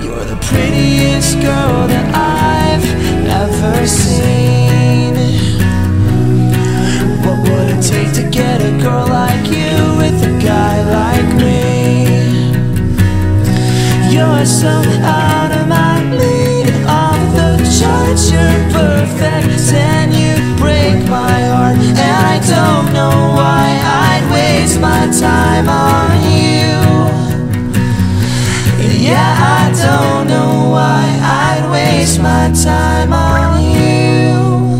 You're the prettiest girl that I've ever seen. What would it take to get a girl like you with a guy like me? You're so out of my league, off the charts. You're perfect, and you break my heart. And I don't know why I'd waste my time on my time on you.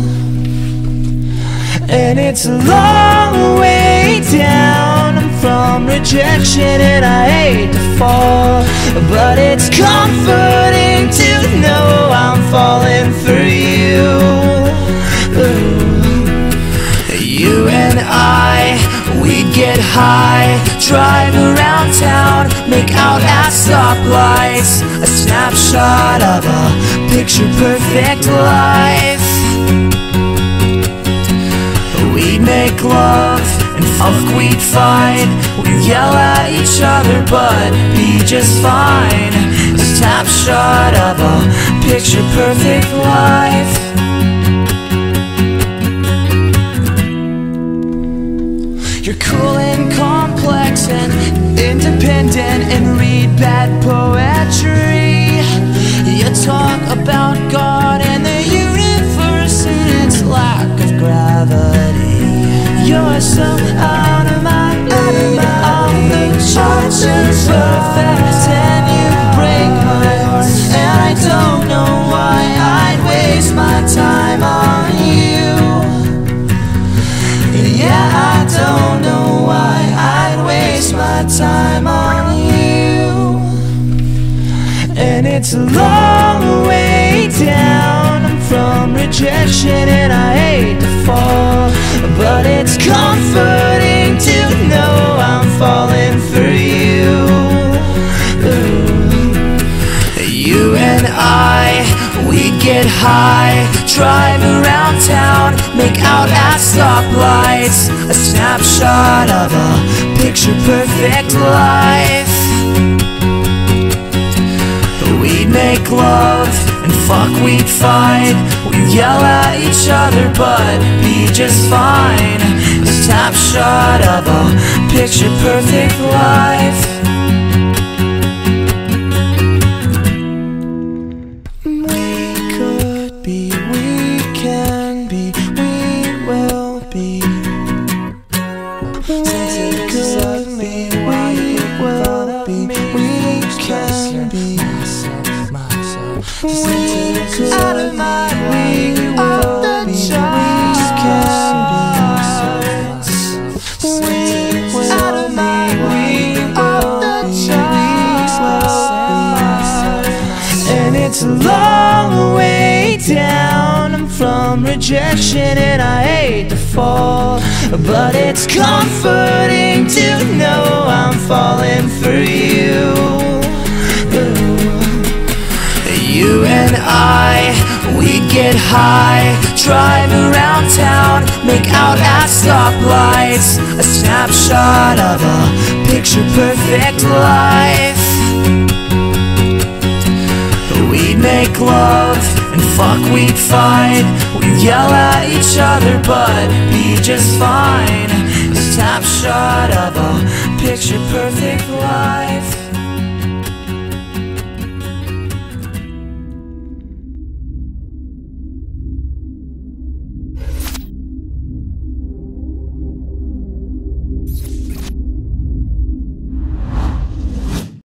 And it's a long way down from rejection, and I hate to fall. But it's comforting to know I'm falling for you. You and I, we'd get high, drive around town, make out at stoplights. A snapshot of a picture perfect life. We'd make love and fuck we'd fight. We'd yell at each other but be just fine. A snapshot of a picture perfect life. You're cool and complex and independent and read bad poetry. Talk about God and the universe and its lack of gravity. You're so out of my league, off the charts. You're perfect and you break my heart. And I don't know why I'd waste my time on you. Yeah, I don't know why I'd waste my time on you. And it's long down from rejection, and I hate to fall. But it's comforting to know I'm falling for you. You and I, we'd get high, drive around town, make out at stoplights. A snapshot of a picture perfect life. We'd make love fuck we'd fight. We'd yell at each other but be just fine. A snapshot of a picture perfect life. We could be, we can be, we will be. We could be, we will be, we can be. It's a long way down from rejection, and I hate to fall. But it's comforting to know I'm falling for you. You and I, we'd get high, drive around town, make out at stoplights. A snapshot of a picture perfect life. Make love and fuck we'd fight. We'd yell at each other but be just fine. A snapshot of a picture perfect life.